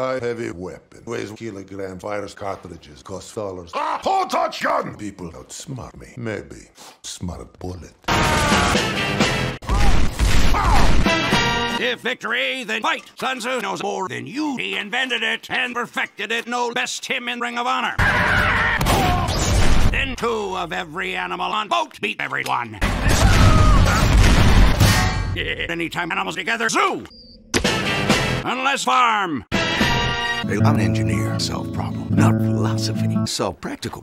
a heavy weapon. Weighs a kilogram, fires cartridges, costs dollars. Ah, whole touch gun! People outsmart me. Maybe. Smart bullet. If victory, then fight. Sun Tzu knows more than you. He invented it and perfected it. No best him in Ring of Honor. Then two of every animal on boat beat everyone. Anytime animals together, zoo. Unless farm. I'm an engineer. Solve problem, not philosophy. Solve practical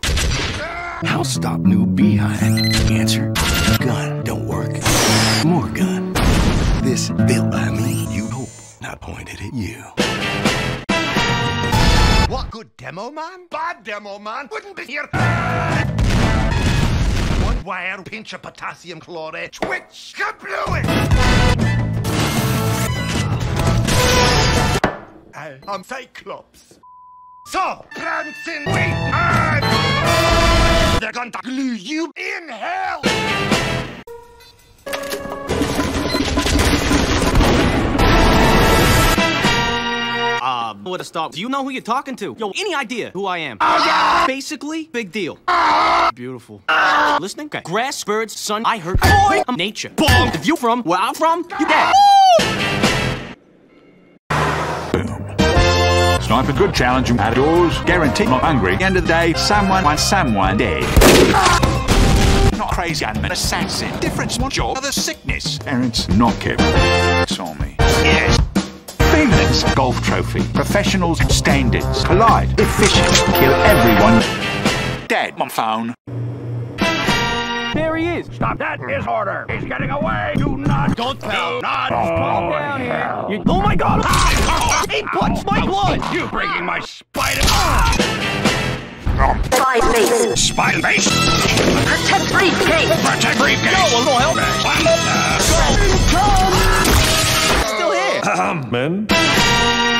How stop new behind? Answer. Gun don't work. More gun. This built by me. You hope, not pointed at you. What good demo man? Bad demo man wouldn't be here. One wire, pinch of potassium chlorate, twitch, I am Cyclops. So, prancing wait, and they're going to glue you in hell! Uh, where to start? Do you know who you're talking to? Yo, any idea who I am? Oh, yeah! Basically, big deal. Beautiful. Listening? Okay. Grass, birds, sun, I heard boy, I'm nature. Boom! If you from where I'm from, you dead. Sniper good challenge you outdoors. Guaranteed not hungry. End of the day, someone wants someone dead. Not crazy, I'm an assassin. Difference one job, other sickness. Parents not kept. Saw me. Yes. Feelings. Golf trophy. Professionals standards. Polite. Efficient. Kill everyone. Dead. My phone. There he is. Stop that! His order! He's getting away! Do not! Don't tell! Do not. Calm down here. You- oh my god! he punched blood! You breaking my spider! Spy face. Spy face! Protect briefcase. Protect briefcase! No, a little help. Still here. Ahem. Men?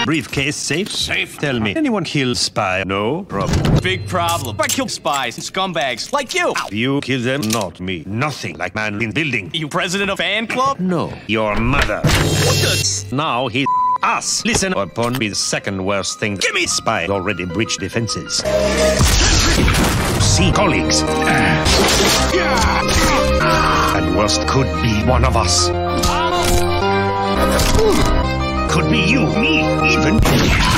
Briefcase safe? Safe. Tell me, anyone kill spy? No problem. Big problem. I kill spies and scumbags like you. You kill them, not me. Nothing like man in building. You president of fan club? No, your mother. Now he us. Listen upon me the second worst thing. Give me spy already breached defenses. See colleagues. And worst could be one of us. Could be you, me, even.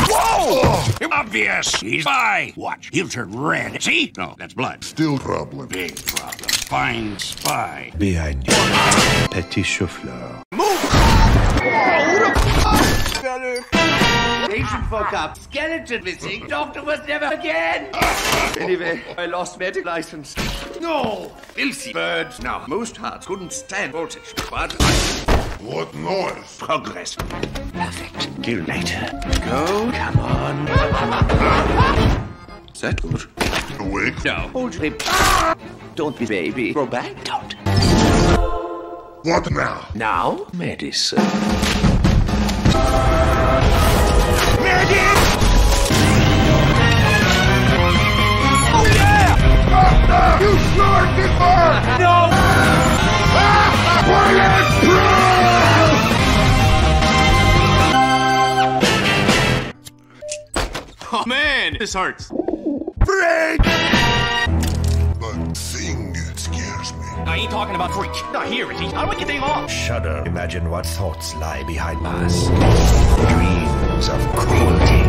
Whoa! Obvious! He's spy! Watch, he'll turn red. See? No, that's blood. Still problem. Big problem. Fine spy. Behind you. Petit souffleur. Fuck up. Skeleton missing. Doctor was never again. anyway, I lost medic license. No, filthy birds. Now, most hearts couldn't stand voltage, but I... What noise? Progress. Perfect. Kill later. Go, come on. Is that good? Awake? No. Hold your lip. Don't be baby. Go back. Don't. What now? Now, medicine. man. This hurts. Freak! But thing scares me. I ain't talking about freak. Not here, is he? How do I get thing off? Shudder. Imagine what thoughts lie behind us. Dreams of cruelty.